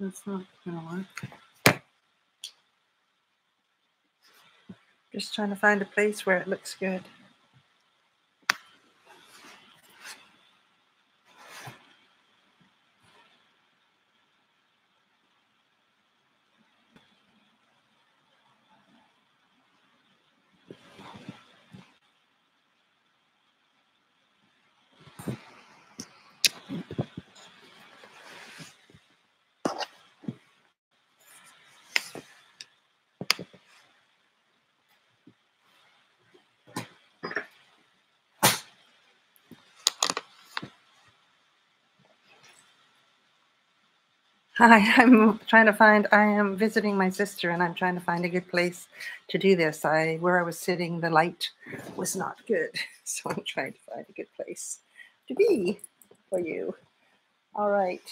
That's not gonna work. Just trying to find a place where it looks good. Hi, I'm trying to find. I am visiting my sister, and I'm trying to find a good place to do this. I where I was sitting, the light was not good, so I'm trying to find a good place to be for you. All right,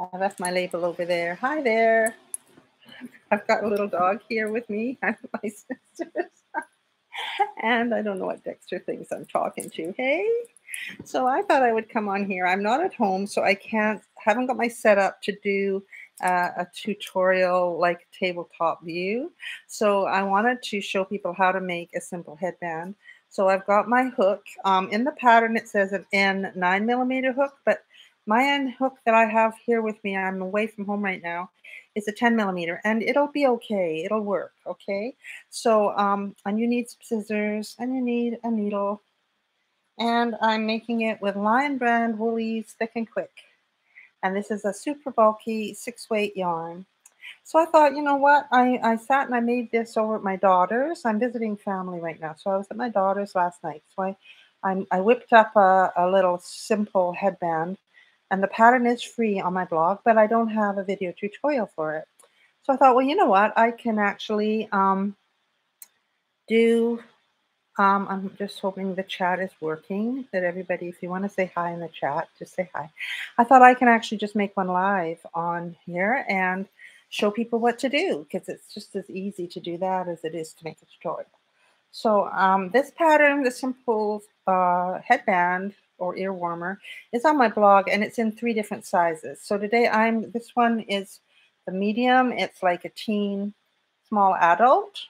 I left my label over there. Hi there. I've got a little dog here with me. I'm my sister, and I don't know what Dexter thinks I'm talking to. Hey. So I thought I would come on here. I'm not at home, so I can't, haven't got my setup to do uh, a tutorial like tabletop view. So I wanted to show people how to make a simple headband. So I've got my hook. Um, in the pattern, it says an N 9 millimeter hook, but my N hook that I have here with me, I'm away from home right now, is a 10 millimeter and it'll be okay. It'll work, okay? So, um, and you need some scissors and you need a needle and I'm making it with Lion Brand Wool-Ease Thick and Quick. And this is a super bulky six weight yarn. So I thought, you know what? I, I sat and I made this over at my daughter's. I'm visiting family right now. So I was at my daughter's last night. So I, I, I whipped up a, a little simple headband. And the pattern is free on my blog, but I don't have a video tutorial for it. So I thought, well, you know what? I can actually um, do um, I'm just hoping the chat is working, that everybody, if you want to say hi in the chat, just say hi. I thought I can actually just make one live on here and show people what to do because it's just as easy to do that as it is to make a tutorial. So um, this pattern, the simple uh, headband or ear warmer is on my blog and it's in three different sizes. So today I'm, this one is the medium. It's like a teen, small adult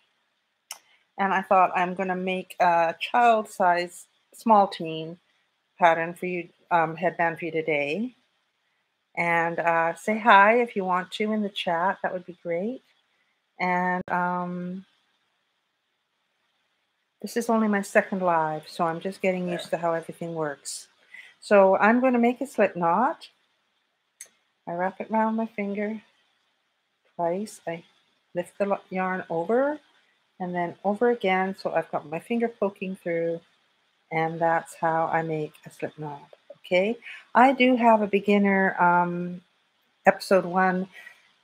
and I thought I'm going to make a child size small teen pattern for you, um, headband for you today. And uh, say hi if you want to in the chat. That would be great. And um, this is only my second live, so I'm just getting used to how everything works. So I'm going to make a slip knot. I wrap it around my finger twice. I lift the yarn over and then over again. So I've got my finger poking through and that's how I make a slip knot. Okay. I do have a beginner um, episode one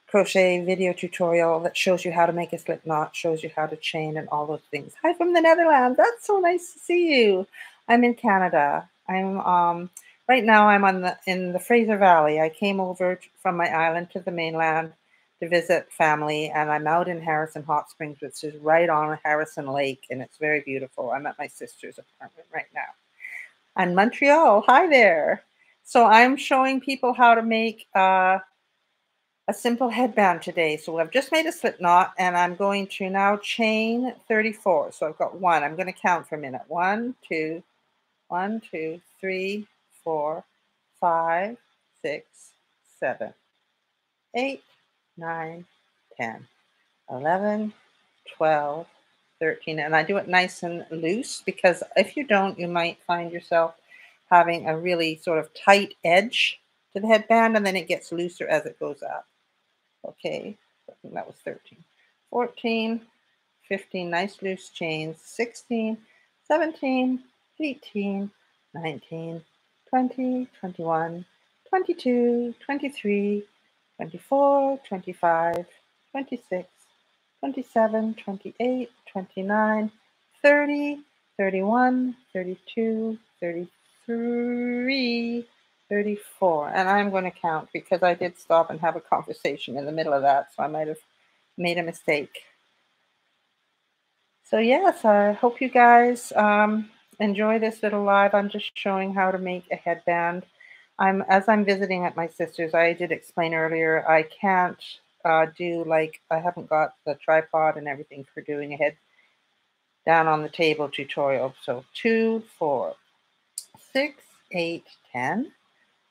crochet video tutorial that shows you how to make a slip knot, shows you how to chain and all those things. Hi from the Netherlands. That's so nice to see you. I'm in Canada. I'm um, right now I'm on the in the Fraser Valley. I came over from my island to the mainland to visit family, and I'm out in Harrison Hot Springs, which is right on Harrison Lake, and it's very beautiful. I'm at my sister's apartment right now. And Montreal, hi there. So I'm showing people how to make uh, a simple headband today. So I've just made a slip knot, and I'm going to now chain 34. So I've got one. I'm going to count for a minute. One, two, one, two, three, four, five, six, seven, eight, 9, 10, 11, 12, 13. And I do it nice and loose because if you don't, you might find yourself having a really sort of tight edge to the headband and then it gets looser as it goes up. Okay, that was 13. 14, 15, nice loose chains. 16, 17, 18, 19, 20, 21, 22, 23, 24, 25, 26, 27, 28, 29, 30, 31, 32, 33, 34. And I'm going to count because I did stop and have a conversation in the middle of that, so I might have made a mistake. So, yes, I hope you guys um, enjoy this little live. I'm just showing how to make a headband I'm as I'm visiting at my sister's. I did explain earlier. I can't uh, do like I haven't got the tripod and everything for doing a head down on the table tutorial. So two, four, six, eight, ten.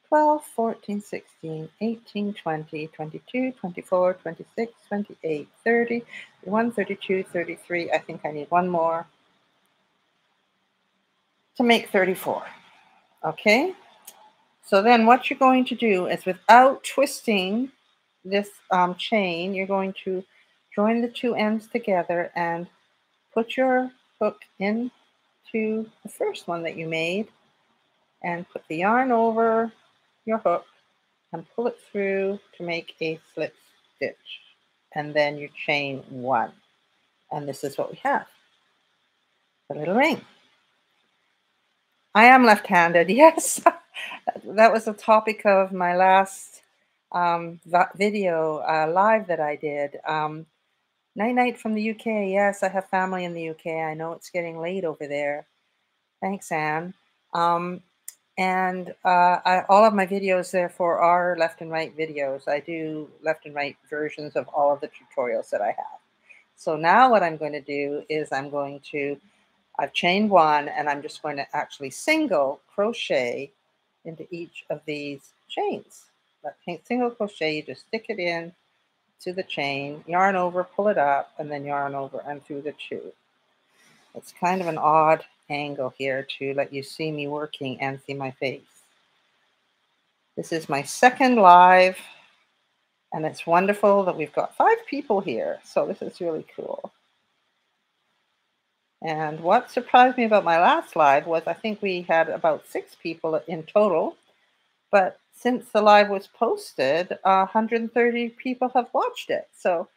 12, 14, 16, 18, 20, 22, 24, 26, 28, 30, 31, 32, 33. I think I need one more to make 34. Okay? So then what you're going to do is without twisting this um, chain, you're going to join the two ends together and put your hook into the first one that you made and put the yarn over your hook and pull it through to make a slip stitch. And then you chain one. And this is what we have. The little ring. I am left-handed, yes. That was the topic of my last um, video uh, live that I did. Um, night night from the UK. Yes, I have family in the UK. I know it's getting late over there. Thanks, Anne. Um, and uh, I, all of my videos, therefore, are left and right videos. I do left and right versions of all of the tutorials that I have. So now what I'm going to do is I'm going to, I've chained one and I'm just going to actually single crochet into each of these chains. That single crochet, you just stick it in to the chain, yarn over, pull it up, and then yarn over and through the two. It's kind of an odd angle here to let you see me working and see my face. This is my second live, and it's wonderful that we've got five people here. So this is really cool. And what surprised me about my last live was I think we had about six people in total, but since the live was posted, uh, 130 people have watched it. So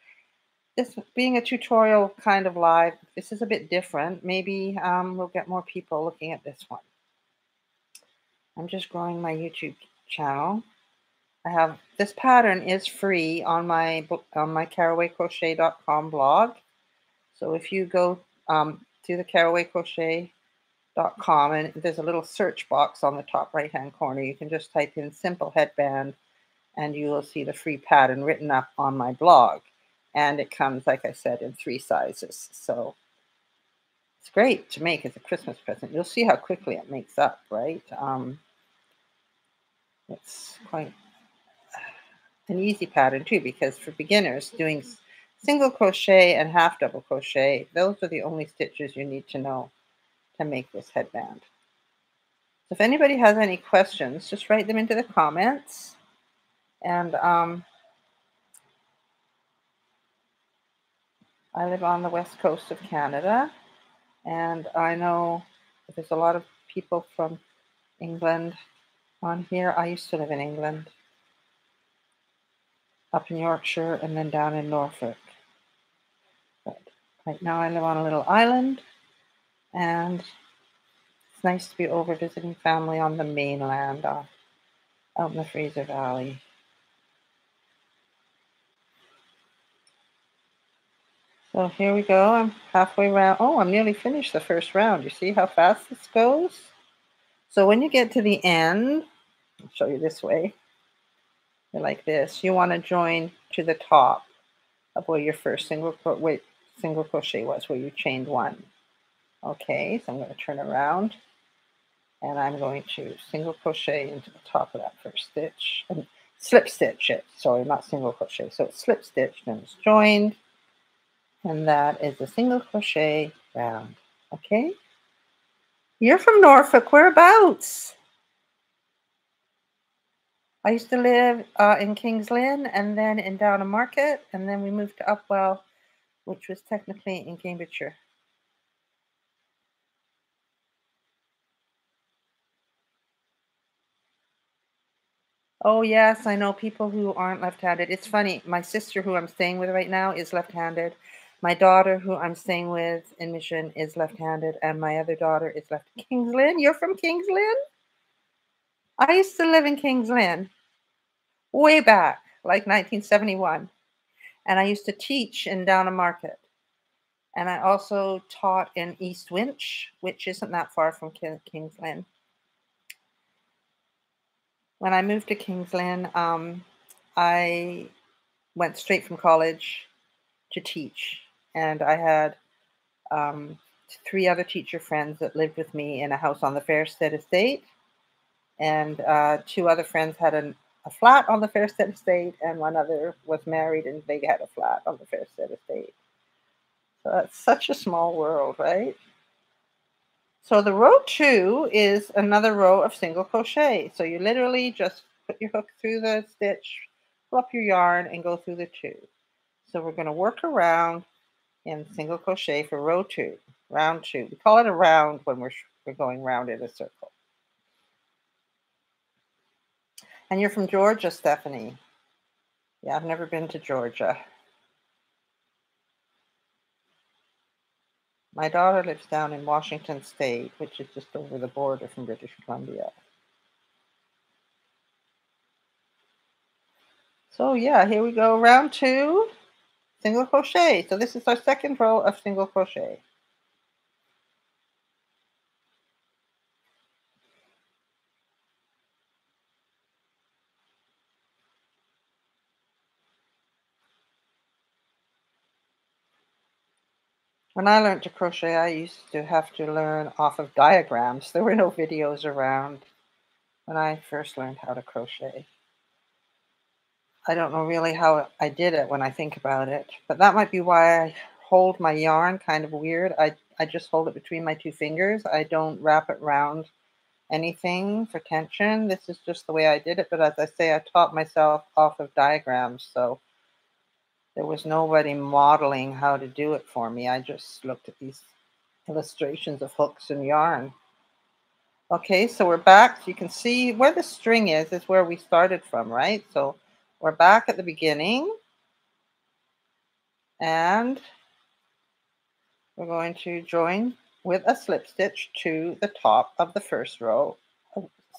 this being a tutorial kind of live, this is a bit different. Maybe um, we'll get more people looking at this one. I'm just growing my YouTube channel. I have this pattern is free on my on my carrowaycrochet.com blog. So if you go um, to the carrowaycrochet.com and there's a little search box on the top right hand corner, you can just type in simple headband and you will see the free pattern written up on my blog. And it comes, like I said, in three sizes. So it's great to make as a Christmas present. You'll see how quickly it makes up, right? Um, it's quite an easy pattern too, because for beginners, doing single crochet and half double crochet, those are the only stitches you need to know to make this headband. So if anybody has any questions, just write them into the comments. And um, I live on the west coast of Canada, and I know there's a lot of people from England on here. I used to live in England, up in Yorkshire, and then down in Norfolk. Right now I live on a little island, and it's nice to be over visiting family on the mainland, uh, out in the Fraser Valley. So here we go. I'm halfway around. Oh, I'm nearly finished the first round. You see how fast this goes? So when you get to the end, I'll show you this way. You're like this. You want to join to the top of where your first single wait, single crochet was, where you chained one. Okay, so I'm going to turn around and I'm going to single crochet into the top of that first stitch and slip stitch it. Sorry, not single crochet. So it's slip stitched and it's joined and that is a single crochet round. Okay? You're from Norfolk. Whereabouts? I used to live uh, in Kings Lynn and then in Downham Market, and then we moved to Upwell, which was technically in Cambridgeshire. Oh, yes, I know people who aren't left handed. It's funny. My sister, who I'm staying with right now, is left handed. My daughter, who I'm staying with in Mission, is left-handed, and my other daughter is left. Kings Lynn, you're from Kings Lynn? I used to live in Kings Lynn way back, like 1971, and I used to teach in Downham Market, and I also taught in East Winch, which isn't that far from Kings Lynn. when I moved to Kings Lynn, um, I went straight from college to teach, and I had um, three other teacher friends that lived with me in a house on the Fairstead Estate, and uh, two other friends had an, a flat on the Fairstead Estate, and one other was married and they had a flat on the Fairstead Estate. So that's such a small world, right? So the row two is another row of single crochet. So you literally just put your hook through the stitch, pull up your yarn, and go through the two. So we're going to work around in single crochet for row two, round two. We call it a round when we're, we're going round in a circle. And you're from Georgia, Stephanie. Yeah, I've never been to Georgia. My daughter lives down in Washington State, which is just over the border from British Columbia. So yeah, here we go, round two, single crochet. So this is our second row of single crochet. When I learned to crochet, I used to have to learn off of diagrams. There were no videos around when I first learned how to crochet. I don't know really how I did it when I think about it, but that might be why I hold my yarn kind of weird. I, I just hold it between my two fingers. I don't wrap it around anything for tension. This is just the way I did it. But as I say, I taught myself off of diagrams. So there was nobody modeling how to do it for me. I just looked at these illustrations of hooks and yarn. Okay, so we're back. You can see where the string is, is where we started from, right? So we're back at the beginning. And we're going to join with a slip stitch to the top of the first row,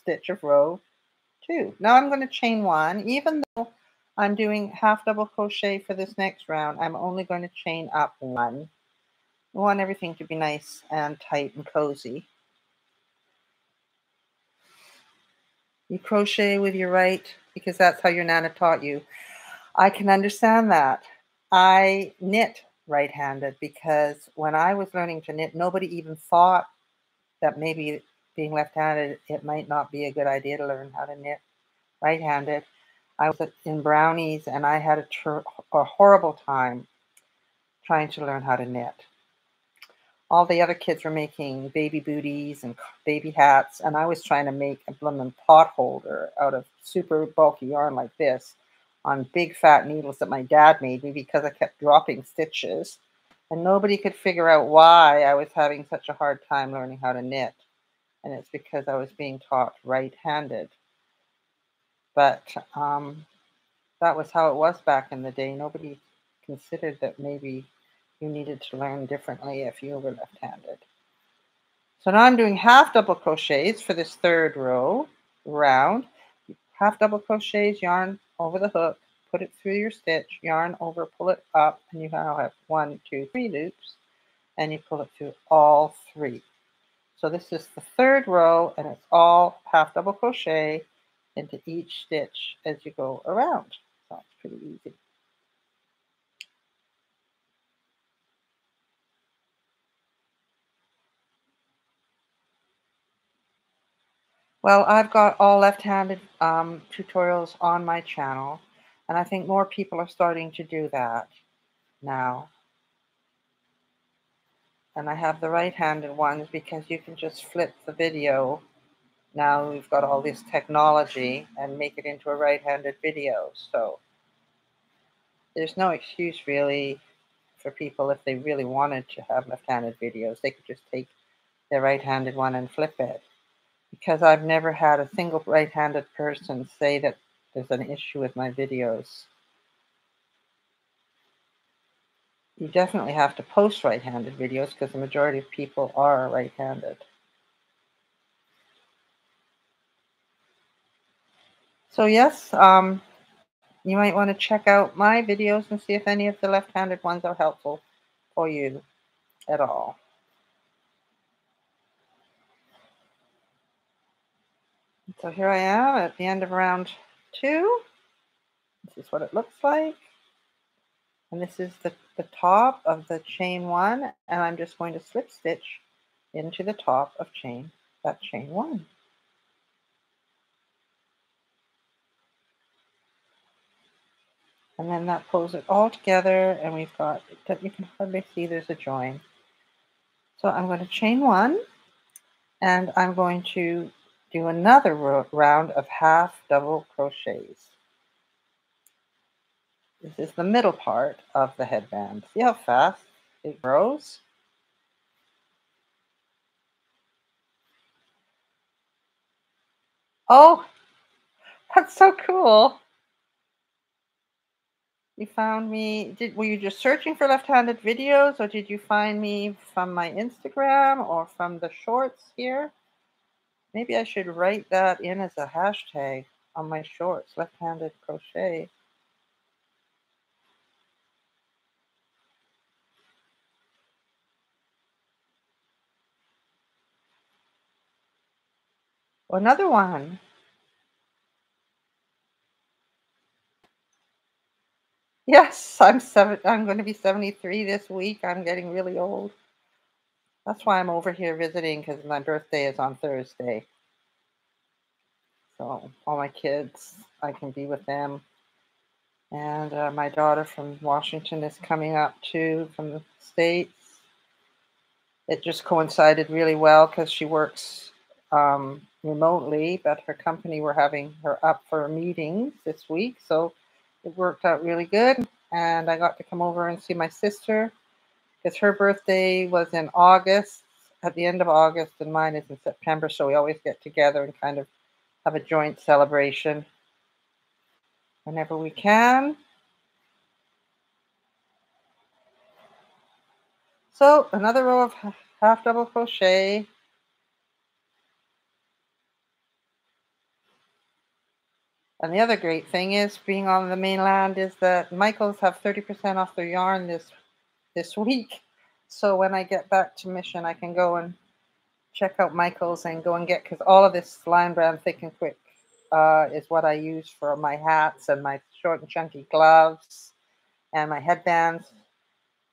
stitch of row two. Now I'm going to chain one, even though I'm doing half double crochet for this next round. I'm only going to chain up one. I want everything to be nice and tight and cozy. You crochet with your right because that's how your Nana taught you. I can understand that. I knit right-handed because when I was learning to knit, nobody even thought that maybe being left-handed, it might not be a good idea to learn how to knit right-handed. I was in brownies and I had a, a horrible time trying to learn how to knit. All the other kids were making baby booties and baby hats, and I was trying to make a blooming pot holder out of super bulky yarn like this on big fat needles that my dad made me because I kept dropping stitches. And nobody could figure out why I was having such a hard time learning how to knit. And it's because I was being taught right handed. But um, that was how it was back in the day. Nobody considered that maybe you needed to learn differently if you were left-handed. So now I'm doing half double crochets for this third row round. Half double crochets, yarn over the hook, put it through your stitch, yarn over, pull it up, and you now have one, two, three loops, and you pull it through all three. So this is the third row, and it's all half double crochet into each stitch as you go around. So it's pretty easy. Well, I've got all left-handed um, tutorials on my channel, and I think more people are starting to do that now. And I have the right-handed ones because you can just flip the video now we've got all this technology and make it into a right-handed video. So there's no excuse really for people if they really wanted to have left-handed videos. They could just take their right-handed one and flip it. Because I've never had a single right-handed person say that there's an issue with my videos. You definitely have to post right-handed videos because the majority of people are right-handed. So yes, um, you might want to check out my videos and see if any of the left-handed ones are helpful for you at all. So here I am at the end of round two. This is what it looks like. And this is the, the top of the chain one, and I'm just going to slip stitch into the top of chain, that chain one. And then that pulls it all together and we've got, that you can hardly see there's a join. So I'm going to chain one and I'm going to do another round of half double crochets. This is the middle part of the headband. See how fast it grows? Oh, that's so cool. You found me, did, were you just searching for left-handed videos or did you find me from my Instagram or from the shorts here? Maybe I should write that in as a hashtag on my shorts, left-handed crochet. Another one. Yes, I'm seven. I'm going to be 73 this week. I'm getting really old. That's why I'm over here visiting because my birthday is on Thursday. So all my kids, I can be with them. And uh, my daughter from Washington is coming up too from the States. It just coincided really well because she works um, remotely, but her company were having her up for meetings this week. So it worked out really good. And I got to come over and see my sister because her birthday was in August, at the end of August, and mine is in September. So we always get together and kind of have a joint celebration whenever we can. So another row of half double crochet And the other great thing is being on the mainland is that Michaels have 30% off their yarn this this week. So when I get back to Mission, I can go and check out Michaels and go and get because all of this Lion Brand Thick and Quick uh, is what I use for my hats and my short and chunky gloves and my headbands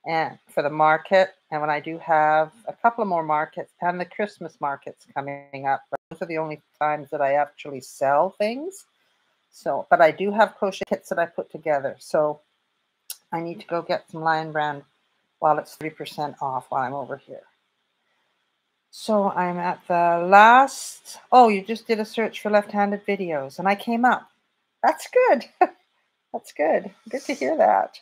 and for the market. And when I do have a couple of more markets and the Christmas markets coming up, those are the only times that I actually sell things. So, but I do have crochet kits that I put together. So I need to go get some Lion Brand while it's 3% off while I'm over here. So I'm at the last, oh, you just did a search for left-handed videos and I came up. That's good. That's good. Good to hear that.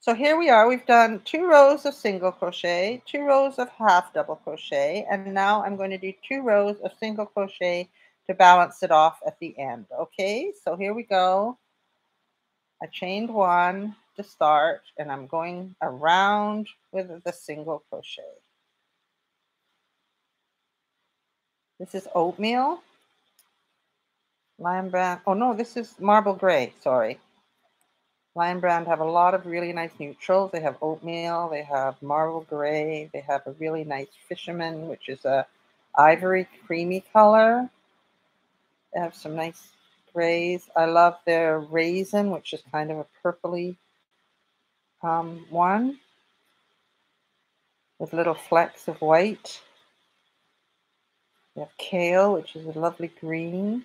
So here we are. We've done two rows of single crochet, two rows of half double crochet, and now I'm going to do two rows of single crochet to balance it off at the end. Okay, so here we go. I chained one to start and I'm going around with the single crochet. This is oatmeal. Lion Brand. Oh no, this is marble gray. Sorry. Lion Brand have a lot of really nice neutrals. They have oatmeal. They have marble gray. They have a really nice fisherman, which is a ivory creamy color. They have some nice grays. I love their raisin, which is kind of a purpley um, one with little flecks of white. We have kale, which is a lovely green.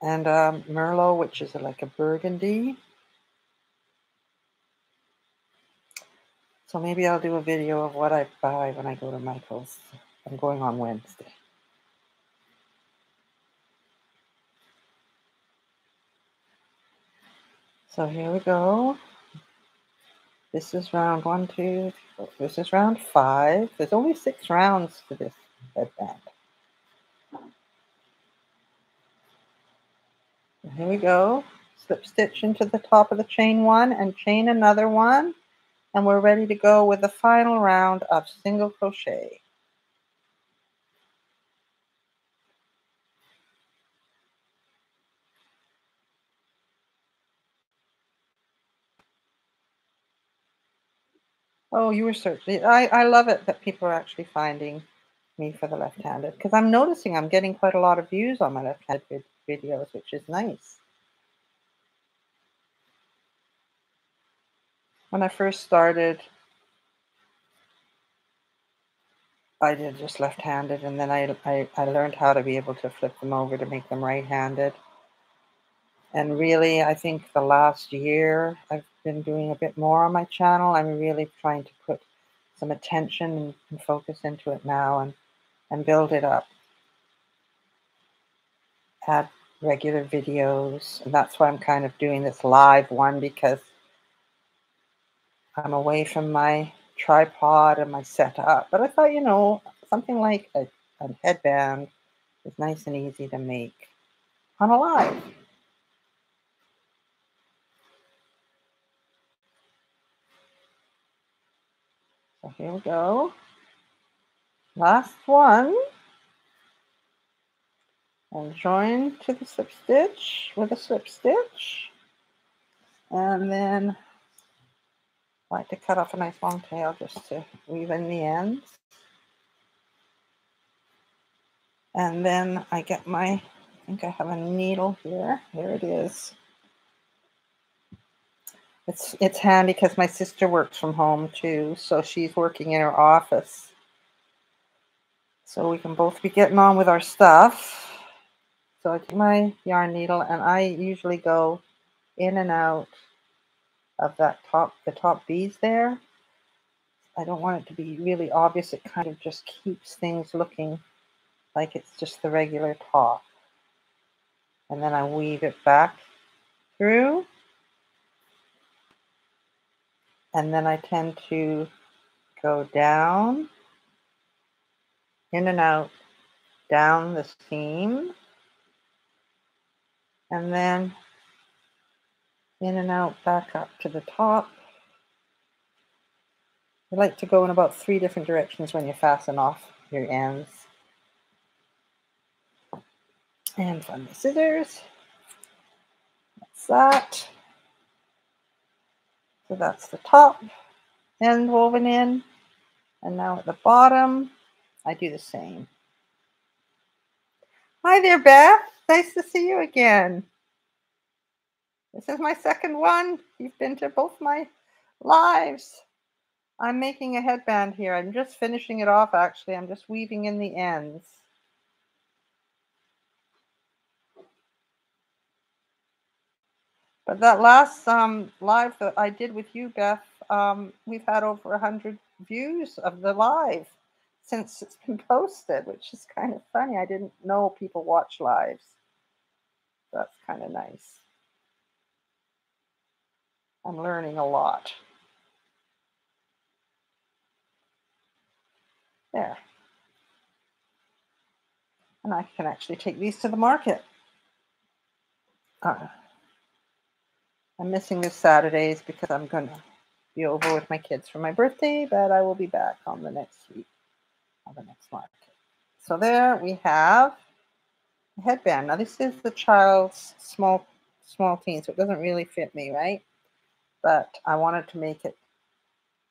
And um, Merlot, which is like a burgundy. So maybe I'll do a video of what I buy when I go to Michael's. I'm going on Wednesday. So here we go. This is round one, two, three, this is round five. There's only six rounds to this headband. And here we go. Slip stitch into the top of the chain one and chain another one. And we're ready to go with the final round of single crochet. Oh, you were searching. I, I love it that people are actually finding me for the left-handed because I'm noticing I'm getting quite a lot of views on my left-handed videos, which is nice. When I first started, I did just left-handed, and then I, I, I learned how to be able to flip them over to make them right-handed. And really, I think the last year I've been doing a bit more on my channel. I'm really trying to put some attention and focus into it now and, and build it up. Add regular videos. And that's why I'm kind of doing this live one because I'm away from my tripod and my setup. But I thought, you know, something like a, a headband is nice and easy to make on a live. Here we go. Last one. And join to the slip stitch with a slip stitch. And then I like to cut off a nice long tail just to weave in the ends. And then I get my, I think I have a needle here. Here it is. It's it's handy because my sister works from home too, so she's working in her office. So we can both be getting on with our stuff. So I take my yarn needle and I usually go in and out of that top the top beads there. I don't want it to be really obvious. It kind of just keeps things looking like it's just the regular top. And then I weave it back through and then I tend to go down, in and out, down the seam, and then in and out back up to the top. I like to go in about three different directions when you fasten off your ends. And find the scissors. That's that. So that's the top end woven in. And now at the bottom, I do the same. Hi there, Beth. Nice to see you again. This is my second one. You've been to both my lives. I'm making a headband here. I'm just finishing it off, actually. I'm just weaving in the ends. But that last um, live that I did with you, Beth, um, we've had over 100 views of the live since it's been posted, which is kind of funny. I didn't know people watch lives. That's kind of nice. I'm learning a lot. There. And I can actually take these to the market. Uh, I'm missing this Saturdays because I'm going to be over with my kids for my birthday, but I will be back on the next week, on the next market. So there we have a headband. Now this is the child's small, small teen, so it doesn't really fit me, right? But I wanted to make it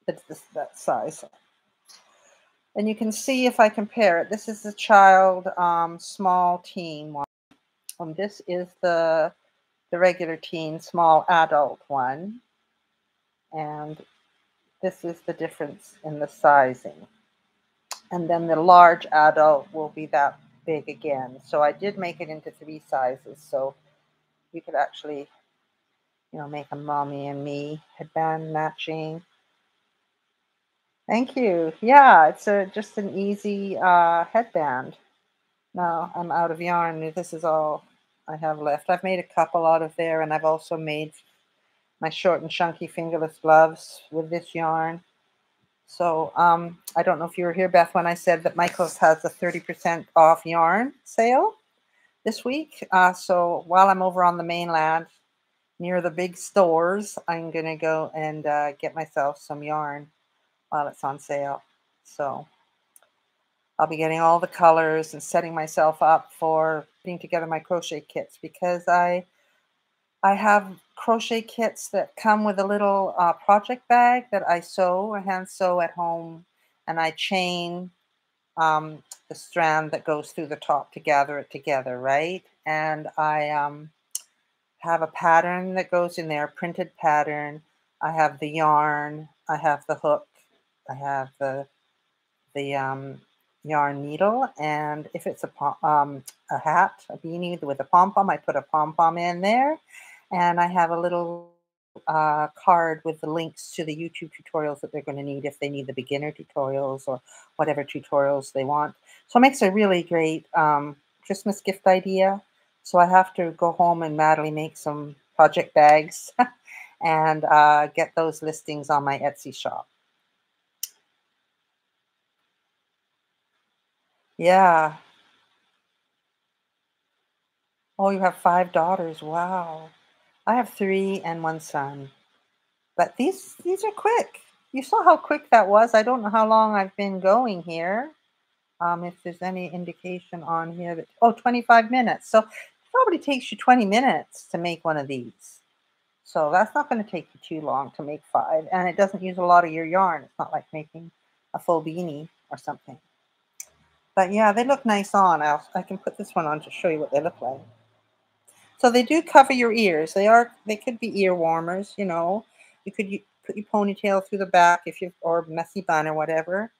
it's this, that size. And you can see if I compare it, this is the child um, small teen one. And this is the the regular teen small adult one. And this is the difference in the sizing. And then the large adult will be that big again. So I did make it into three sizes. So you could actually, you know, make a mommy and me headband matching. Thank you. Yeah, it's a just an easy uh, headband. Now I'm out of yarn. This is all I have left. I've made a couple out of there, and I've also made my short and chunky fingerless gloves with this yarn. So um, I don't know if you were here, Beth, when I said that Michaels has a 30% off yarn sale this week. Uh, so while I'm over on the mainland near the big stores, I'm going to go and uh, get myself some yarn while it's on sale. So I'll be getting all the colors and setting myself up for putting together my crochet kits because I I have crochet kits that come with a little uh, project bag that I sew, I hand sew at home, and I chain um, the strand that goes through the top to gather it together, right? And I um, have a pattern that goes in there, printed pattern. I have the yarn, I have the hook, I have the the um, yarn needle, and if it's a um, a hat, a beanie with a pom pom, I put a pom pom in there, and I have a little uh, card with the links to the YouTube tutorials that they're going to need if they need the beginner tutorials or whatever tutorials they want. So it makes a really great um, Christmas gift idea. So I have to go home and madly make some project bags and uh, get those listings on my Etsy shop. Yeah. Oh, you have five daughters. Wow. I have three and one son. But these these are quick. You saw how quick that was. I don't know how long I've been going here. Um, if there's any indication on here that oh 25 minutes. So probably takes you 20 minutes to make one of these. So that's not going to take you too long to make five. And it doesn't use a lot of your yarn. It's not like making a full beanie or something. But yeah, they look nice on. I'll, I can put this one on to show you what they look like. So they do cover your ears. They are they could be ear warmers, you know. You could put your ponytail through the back if you or messy bun or whatever.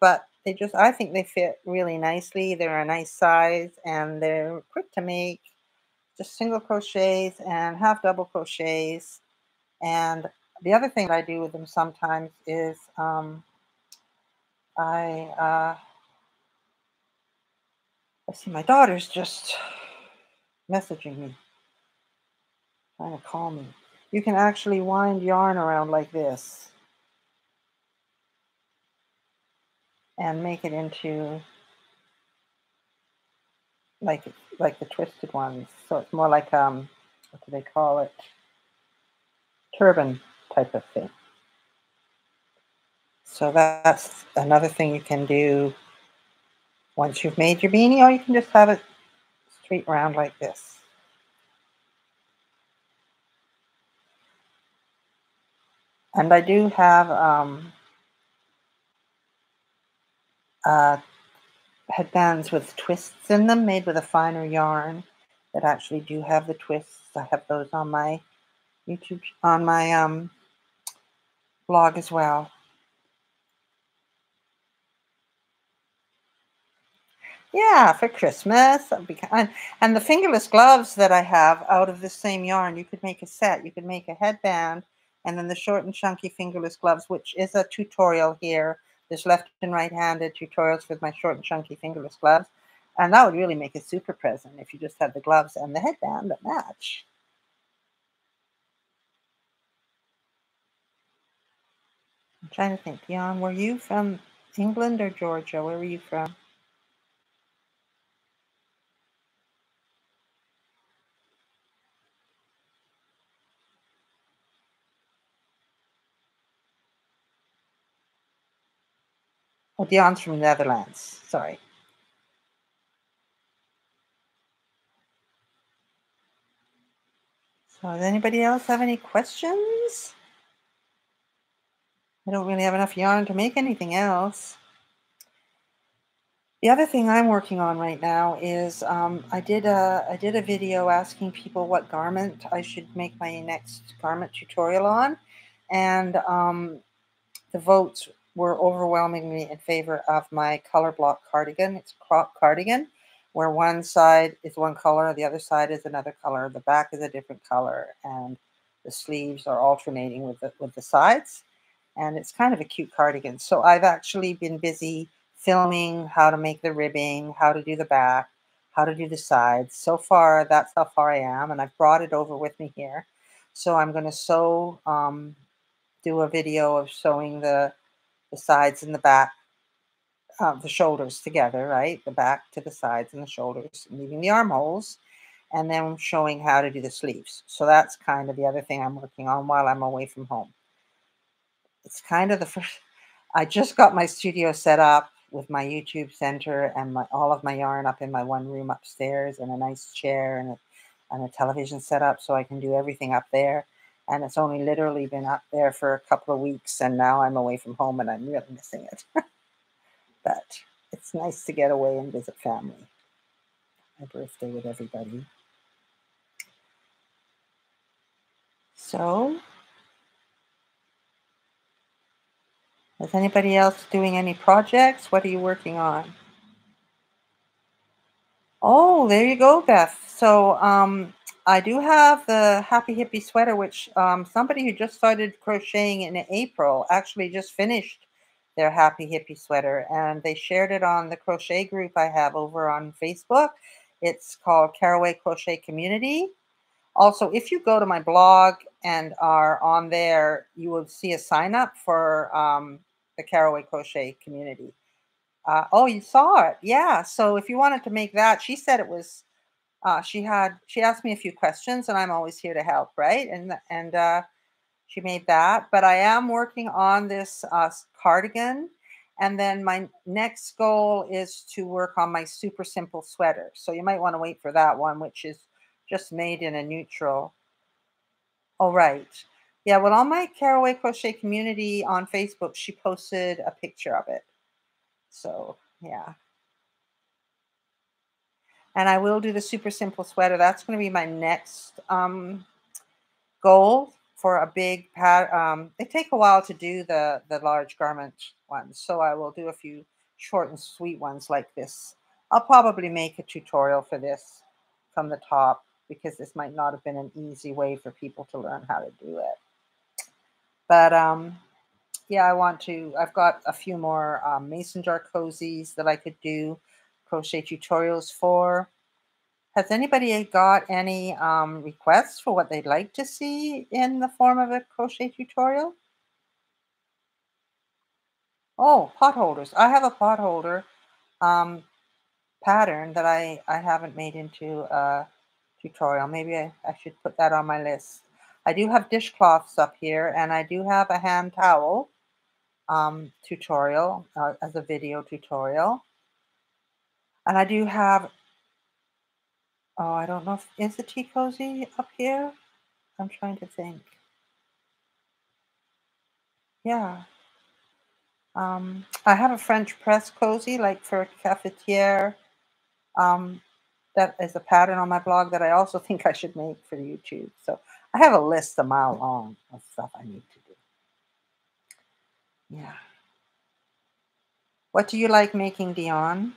But they just I think they fit really nicely. They're a nice size and they're quick to make. Just single crochets and half double crochets. And the other thing I do with them sometimes is um, I uh, I see my daughter's just messaging me trying to call me. You can actually wind yarn around like this and make it into like like the twisted ones. So it's more like um what do they call it? Turban type of thing. So that's another thing you can do once you've made your beanie, or you can just have it straight round like this. And I do have um, uh, headbands with twists in them made with a finer yarn that actually do have the twists. I have those on my YouTube, on my um, blog as well. Yeah, for Christmas. Uh, and, and the fingerless gloves that I have out of the same yarn, you could make a set. You could make a headband and then the short and chunky fingerless gloves, which is a tutorial here. There's left and right-handed tutorials with my short and chunky fingerless gloves. And that would really make a super present if you just had the gloves and the headband that match. I'm trying to think. Dion, were you from England or Georgia? Where were you from? Oh, Dion's from the Netherlands. Sorry. So does anybody else have any questions? I don't really have enough yarn to make anything else. The other thing I'm working on right now is um, I did a I did a video asking people what garment I should make my next garment tutorial on, and um, the votes were overwhelmingly in favor of my color block cardigan. It's crop cardigan where one side is one color, the other side is another color, the back is a different color, and the sleeves are alternating with the, with the sides. And it's kind of a cute cardigan. So I've actually been busy filming how to make the ribbing, how to do the back, how to do the sides. So far, that's how far I am, and I've brought it over with me here. So I'm going to sew, um, do a video of sewing the the sides and the back, uh, the shoulders together, right? The back to the sides and the shoulders, leaving the armholes, and then showing how to do the sleeves. So that's kind of the other thing I'm working on while I'm away from home. It's kind of the first, I just got my studio set up with my YouTube center and my all of my yarn up in my one room upstairs and a nice chair and a, and a television set up so I can do everything up there and it's only literally been up there for a couple of weeks and now i'm away from home and i'm really missing it but it's nice to get away and visit family. My birthday with everybody. So, is anybody else doing any projects? What are you working on? Oh, there you go, Beth. So, um, I do have the Happy Hippie sweater, which um, somebody who just started crocheting in April actually just finished their Happy Hippie sweater, and they shared it on the crochet group I have over on Facebook. It's called Carroway Crochet Community. Also, if you go to my blog and are on there, you will see a sign up for um, the Carroway Crochet Community. Uh, oh, you saw it. Yeah. So if you wanted to make that, she said it was uh, she had she asked me a few questions, and I'm always here to help, right? And and uh, she made that. But I am working on this uh, cardigan, and then my next goal is to work on my super simple sweater. So you might want to wait for that one, which is just made in a neutral. All right. Yeah, well, on my Carroway Crochet community on Facebook, she posted a picture of it. So, yeah and I will do the super simple sweater. That's going to be my next um, goal for a big pad. Um, they take a while to do the the large garment ones, so I will do a few short and sweet ones like this. I'll probably make a tutorial for this from the top because this might not have been an easy way for people to learn how to do it. But um, yeah, I want to. I've got a few more um, mason jar cozies that I could do crochet tutorials for. Has anybody got any um, requests for what they'd like to see in the form of a crochet tutorial? Oh, pot holders. I have a pot holder um, pattern that I, I haven't made into a tutorial. Maybe I, I should put that on my list. I do have dishcloths up here and I do have a hand towel um, tutorial uh, as a video tutorial. And I do have, oh, I don't know if, is the tea cozy up here? I'm trying to think. Yeah. Um, I have a French press cozy, like for a cafetiere. Um, that is a pattern on my blog that I also think I should make for YouTube. So I have a list a mile long of stuff I need to do. Yeah. What do you like making, Dion?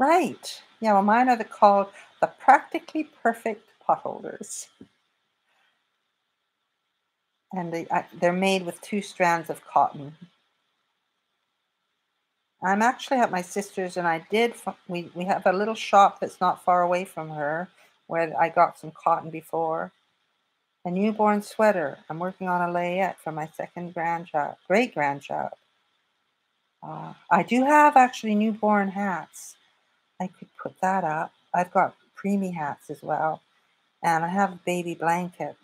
Right. Yeah, well, mine are the, called the Practically Perfect Pot Holders. And they, I, they're made with two strands of cotton. I'm actually at my sister's, and I did. We we have a little shop that's not far away from her, where I got some cotton before. A newborn sweater. I'm working on a layette for my second grandchild, great grandchild. Uh, I do have actually newborn hats. I could put that up. I've got preemie hats as well. And I have a baby blanket.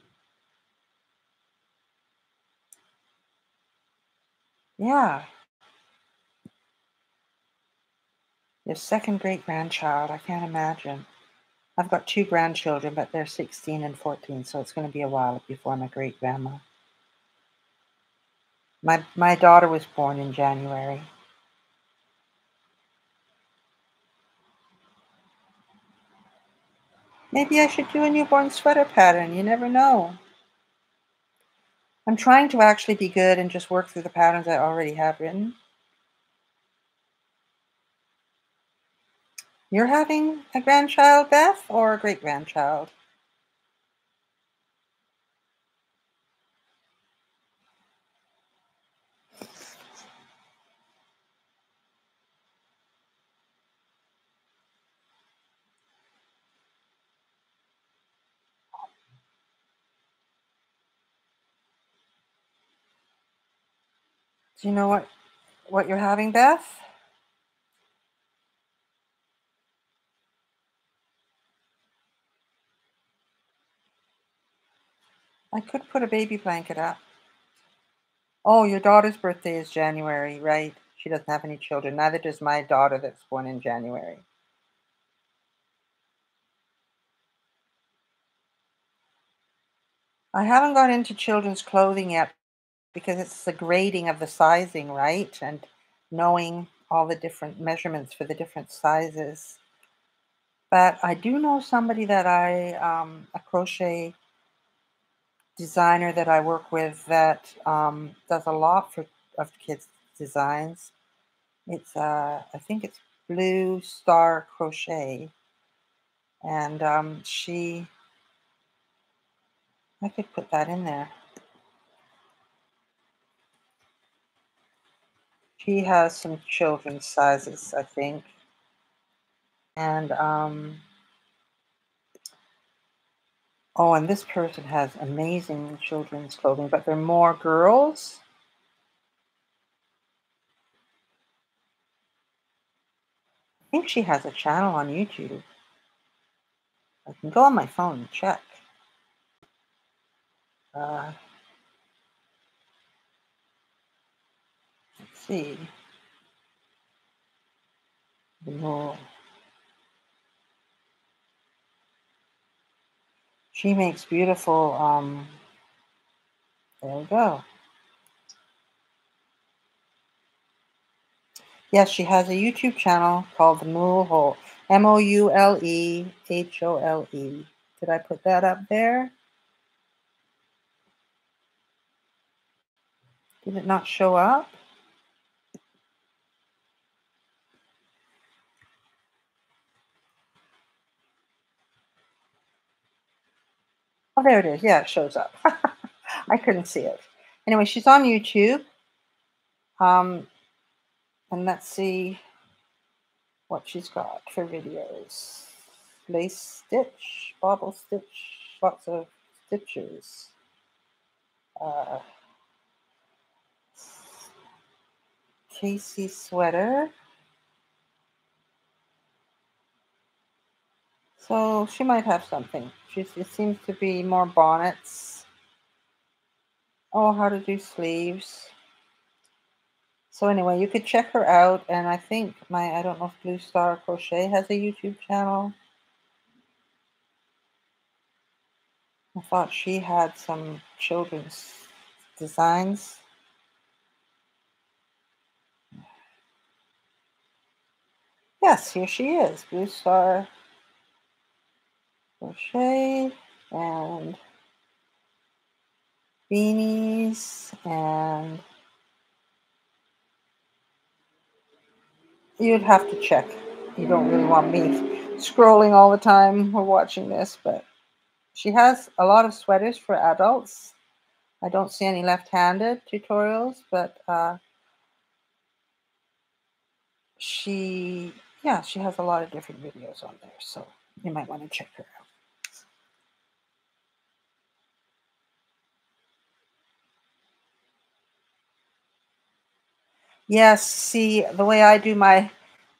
Yeah. Your second great grandchild. I can't imagine. I've got two grandchildren, but they're 16 and 14, so it's going to be a while before my great grandma. My, my daughter was born in January. Maybe I should do a newborn sweater pattern. You never know. I'm trying to actually be good and just work through the patterns I already have written. You're having a grandchild, Beth, or a great grandchild? Do you know what what you're having, Beth? I could put a baby blanket up. Oh, your daughter's birthday is January, right? She doesn't have any children. Neither does my daughter that's born in January. I haven't got into children's clothing yet because it's the grading of the sizing, right? And knowing all the different measurements for the different sizes. But I do know somebody that I, um, a crochet designer that I work with that um, does a lot for of kids' designs. It's, uh, I think it's Blue Star Crochet. And um, she, I could put that in there. She has some children's sizes, I think. And, um, oh, and this person has amazing children's clothing, but they're more girls. I think she has a channel on YouTube. I can go on my phone and check. Uh, let's see. No. She makes beautiful, um, there we go. Yes, she has a YouTube channel called The Moule Hole. M O U L E H O L E. Did I put that up there? Did it not show up? Oh, there it is. Yeah, it shows up. I couldn't see it. Anyway, she's on YouTube. Um, and let's see what she's got for videos. Lace stitch, bobble stitch, lots of stitches. Uh, Casey sweater. So she might have something. She's, it seems to be more bonnets. Oh, how to do sleeves. So anyway, you could check her out. And I think my, I don't know if Blue Star Crochet has a YouTube channel. I thought she had some children's designs. Yes, here she is, Blue Star Crochet and beanies and You'd have to check. You don't really want me scrolling all the time or watching this, but she has a lot of sweaters for adults. I don't see any left-handed tutorials, but uh, she, yeah, she has a lot of different videos on there, so you might want to check her out. Yes, see, the way I do my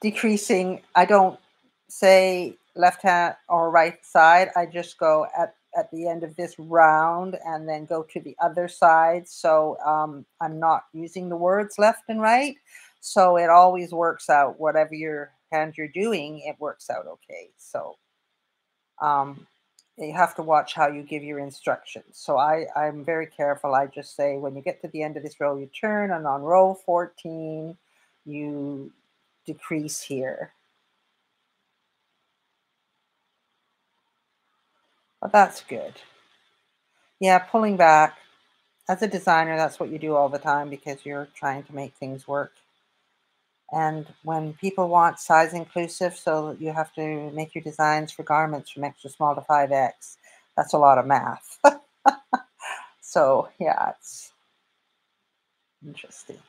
decreasing, I don't say left hand or right side. I just go at, at the end of this round and then go to the other side. So um, I'm not using the words left and right. So it always works out. Whatever your hand you're doing, it works out okay. So um, you have to watch how you give your instructions. So I, I'm very careful. I just say when you get to the end of this row, you turn, and on row 14, you decrease here. But that's good. Yeah, pulling back. As a designer, that's what you do all the time because you're trying to make things work. And when people want size inclusive, so you have to make your designs for garments from extra small to 5X, that's a lot of math. so, yeah, it's interesting.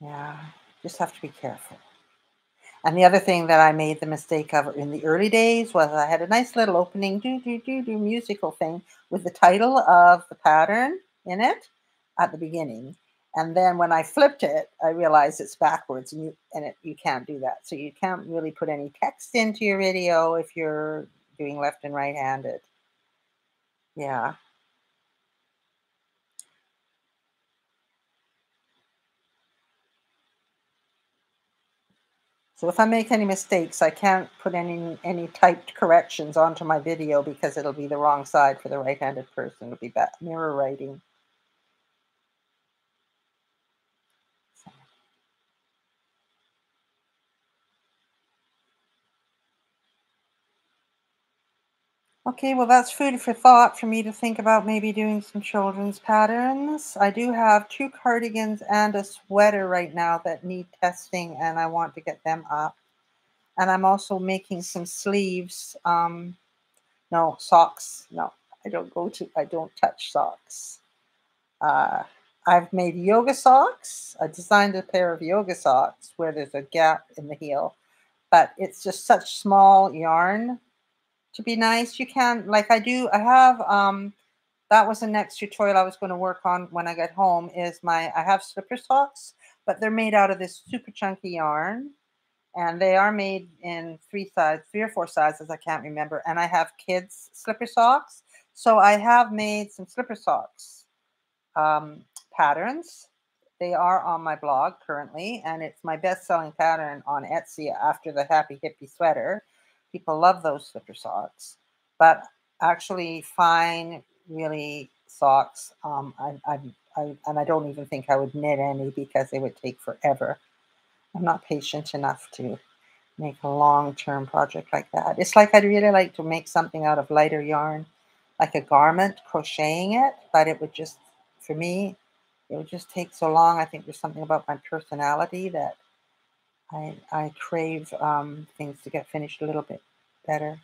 Yeah, just have to be careful. And the other thing that I made the mistake of in the early days was I had a nice little opening do do do do musical thing with the title of the pattern in it at the beginning. And then when I flipped it, I realized it's backwards and you and it, you can't do that. So you can't really put any text into your video if you're doing left and right handed. Yeah. So if I make any mistakes, I can't put any any typed corrections onto my video because it'll be the wrong side for the right-handed person. It'll be mirror writing. Okay, well, that's food for thought for me to think about maybe doing some children's patterns. I do have two cardigans and a sweater right now that need testing, and I want to get them up. And I'm also making some sleeves. Um, no, socks. No, I don't go to, I don't touch socks. Uh, I've made yoga socks. I designed a pair of yoga socks where there's a gap in the heel, but it's just such small yarn to be nice. You can, like I do, I have, um, that was the next tutorial I was going to work on when I get home is my, I have slipper socks, but they're made out of this super chunky yarn. And they are made in three sizes, three or four sizes, I can't remember. And I have kids slipper socks. So I have made some slipper socks um, patterns. They are on my blog currently, and it's my best-selling pattern on Etsy after the Happy Hippie sweater. People love those slipper socks, but actually fine, really socks, um, I, I, I, and I don't even think I would knit any because they would take forever. I'm not patient enough to make a long-term project like that. It's like I'd really like to make something out of lighter yarn, like a garment, crocheting it, but it would just, for me, it would just take so long. I think there's something about my personality that I, I crave um, things to get finished a little bit better.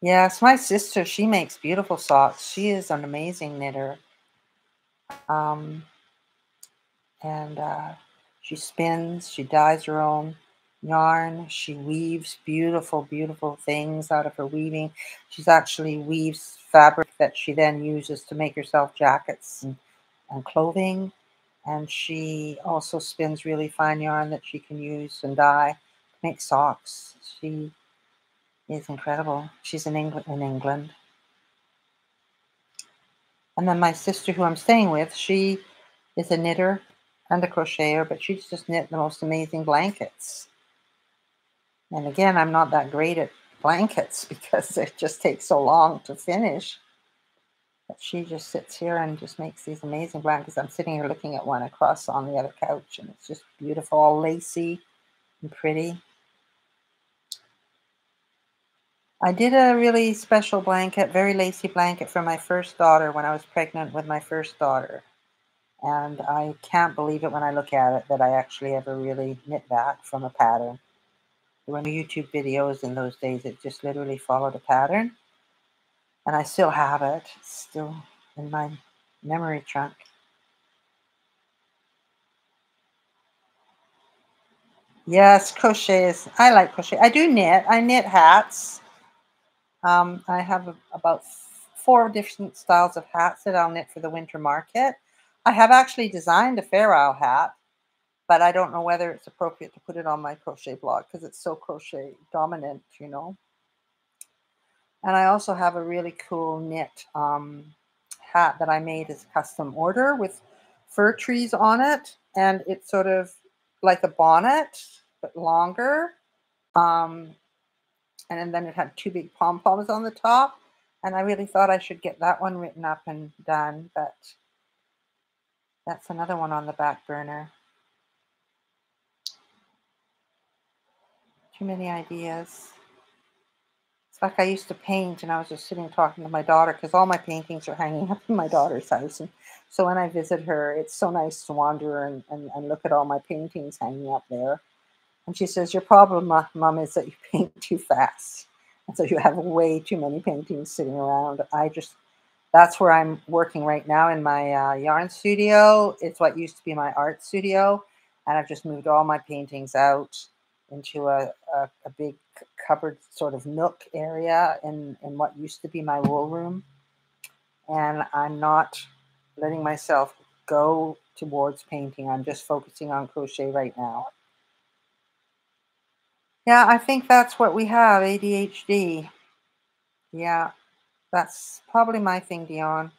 Yes, my sister, she makes beautiful socks. She is an amazing knitter. Um, and uh, she spins, she dyes her own yarn, she weaves beautiful, beautiful things out of her weaving. She's actually weaves fabric that she then uses to make herself jackets and, and clothing and she also spins really fine yarn that she can use and dye make socks. She is incredible. She's in England. In England. And then my sister, who I'm staying with, she is a knitter and a crocheter, but she's just knit the most amazing blankets. And again, I'm not that great at blankets because it just takes so long to finish. But she just sits here and just makes these amazing blankets. I'm sitting here looking at one across on the other couch, and it's just beautiful, all lacy and pretty. I did a really special blanket, very lacy blanket for my first daughter when I was pregnant with my first daughter. And I can't believe it when I look at it that I actually ever really knit that from a pattern. There were no YouTube videos in those days. It just literally followed a pattern and I still have it. Still in my memory trunk. Yes, crochet is, I like crochet. I do knit. I knit hats. Um, I have about four different styles of hats that I'll knit for the winter market. I have actually designed a Fair Isle hat, but I don't know whether it's appropriate to put it on my crochet blog because it's so crochet dominant, you know. And I also have a really cool knit um, hat that I made as a custom order with fir trees on it. And it's sort of like a bonnet, but longer. Um, and then it had two big pom-poms on the top. And I really thought I should get that one written up and done, but that's another one on the back burner. Too many ideas like I used to paint, and I was just sitting talking to my daughter because all my paintings are hanging up in my daughter's house. And so when I visit her, it's so nice to wander and, and, and look at all my paintings hanging up there. And she says, Your problem, Mom, is that you paint too fast. And so you have way too many paintings sitting around. I just, that's where I'm working right now in my uh, yarn studio. It's what used to be my art studio. And I've just moved all my paintings out into a, a, a big cupboard sort of nook area in, in what used to be my wool room. And I'm not letting myself go towards painting. I'm just focusing on crochet right now. Yeah, I think that's what we have, ADHD. Yeah, that's probably my thing, Dion.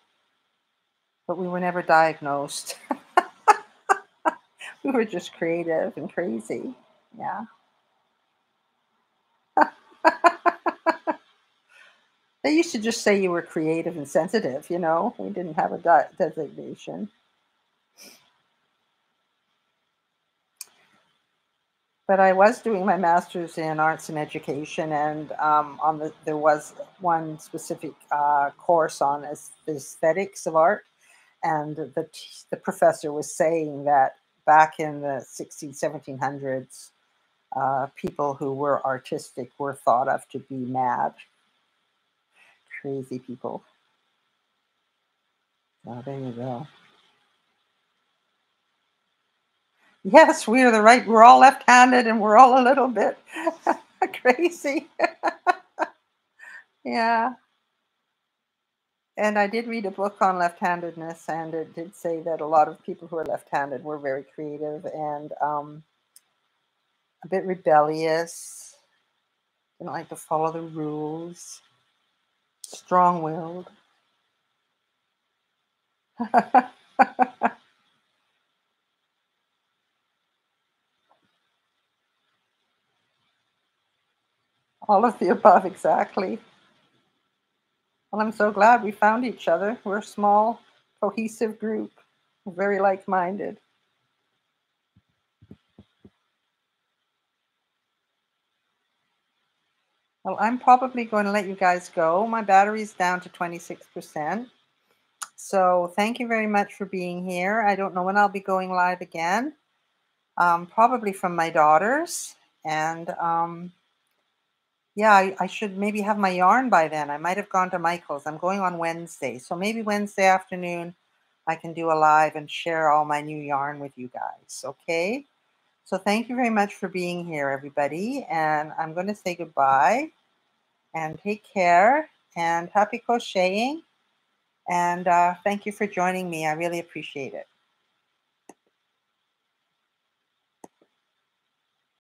But we were never diagnosed. we were just creative and crazy. Yeah. They used to just say you were creative and sensitive, you know, we didn't have a de- designation. but I was doing my master's in arts and education, and um, on the there was one specific uh, course on aesthetics of art, and the the professor was saying that back in the 16 1700s, uh, people who were artistic were thought of to be mad, crazy people. Oh, there you go. Yes, we are the right. We're all left-handed, and we're all a little bit crazy. yeah. And I did read a book on left-handedness, and it did say that a lot of people who are left-handed were very creative and um, a bit rebellious. Didn't like to follow the rules. Strong-willed. All of the above, exactly. Well, I'm so glad we found each other. We're a small, cohesive group, very like minded. Well, I'm probably going to let you guys go. My battery's down to 26%. So thank you very much for being here. I don't know when I'll be going live again. Um, probably from my daughters. And um, yeah, I, I should maybe have my yarn by then. I might have gone to Michael's. I'm going on Wednesday. So maybe Wednesday afternoon I can do a live and share all my new yarn with you guys. Okay. So thank you very much for being here, everybody. And I'm going to say goodbye and take care and happy crocheting. And uh, thank you for joining me. I really appreciate it.